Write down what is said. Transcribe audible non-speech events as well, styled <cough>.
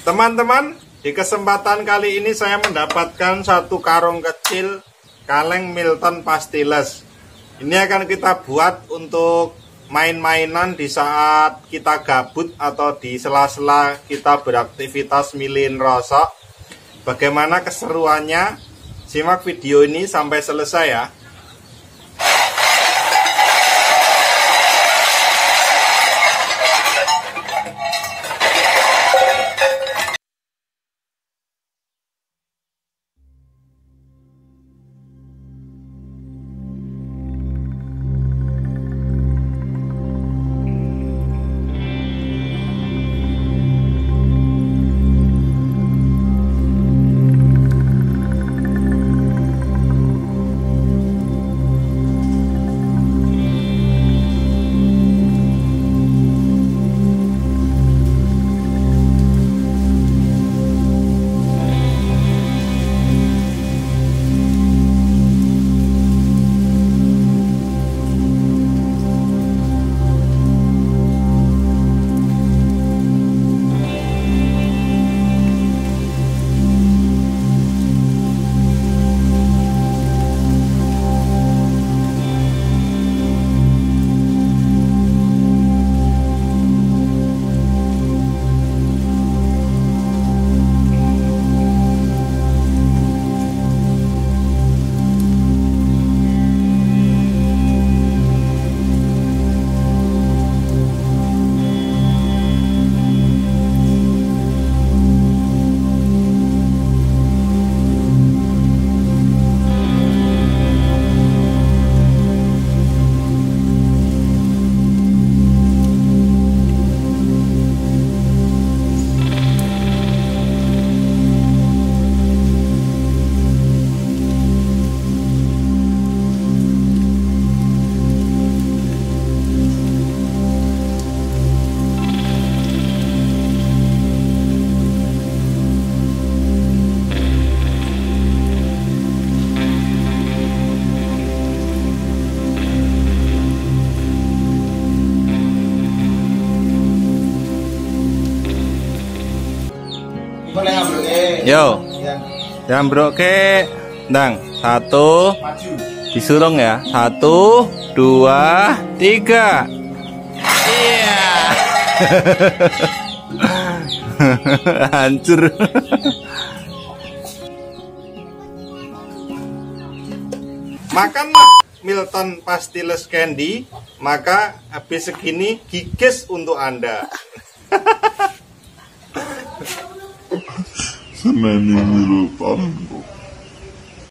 Teman-teman, di kesempatan kali ini saya mendapatkan satu karung kecil kaleng Milton Pastilles. Ini akan kita buat untuk main-mainan di saat kita gabut atau di sela-sela kita beraktivitas milin rosok. Bagaimana keseruannya? Simak video ini sampai selesai ya. Yo, yang bro ke, dang satu, disurung ya, satu, dua, tiga, iya, <laughs> hancur. Makan Milton Pastilles Candy, maka habis segini gigis untuk Anda. <laughs> Semeni Milton